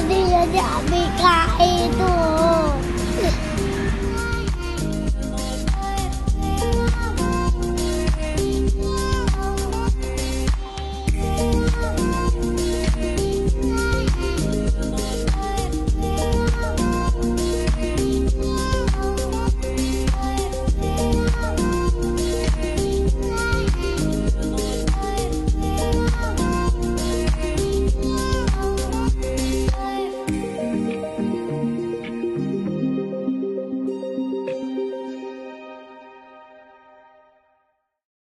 Jadi jadi abk itu.